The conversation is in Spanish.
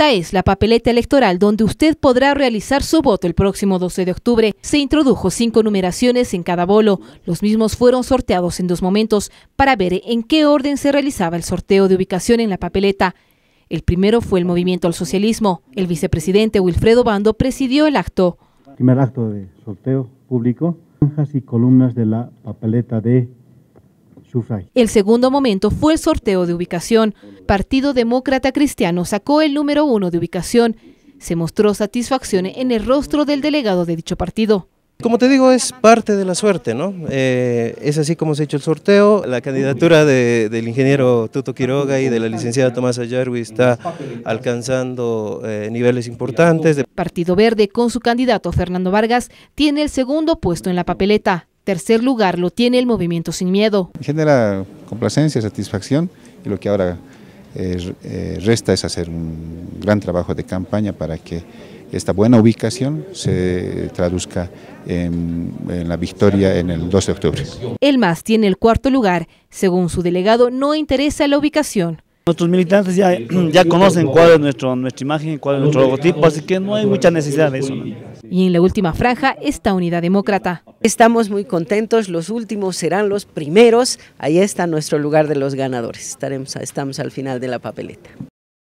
Esta es la papeleta electoral donde usted podrá realizar su voto el próximo 12 de octubre. Se introdujo cinco numeraciones en cada bolo. Los mismos fueron sorteados en dos momentos para ver en qué orden se realizaba el sorteo de ubicación en la papeleta. El primero fue el Movimiento al Socialismo. El vicepresidente Wilfredo Bando presidió el acto. Primer acto de sorteo público, y columnas de la papeleta de el segundo momento fue el sorteo de ubicación. Partido Demócrata Cristiano sacó el número uno de ubicación. Se mostró satisfacción en el rostro del delegado de dicho partido. Como te digo, es parte de la suerte, ¿no? Eh, es así como se ha hecho el sorteo. La candidatura del ingeniero Tuto Quiroga y de la licenciada Tomasa Yarwi está alcanzando eh, niveles importantes. Partido Verde, con su candidato Fernando Vargas, tiene el segundo puesto en la papeleta. Tercer lugar lo tiene el Movimiento Sin Miedo. Genera complacencia, satisfacción y lo que ahora eh, eh, resta es hacer un gran trabajo de campaña para que esta buena ubicación se traduzca en, en, la victoria en el 12 de octubre. El MAS tiene el cuarto lugar. Según su delegado, no interesa la ubicación. Nuestros militantes ya, ya conocen cuál es nuestro, nuestra imagen, cuál es nuestro logotipo, así que no hay mucha necesidad de eso. Y en la última franja está Unidad Demócrata. Estamos muy contentos, los últimos serán los primeros, ahí está nuestro lugar de los ganadores, Estaremos, estamos al final de la papeleta.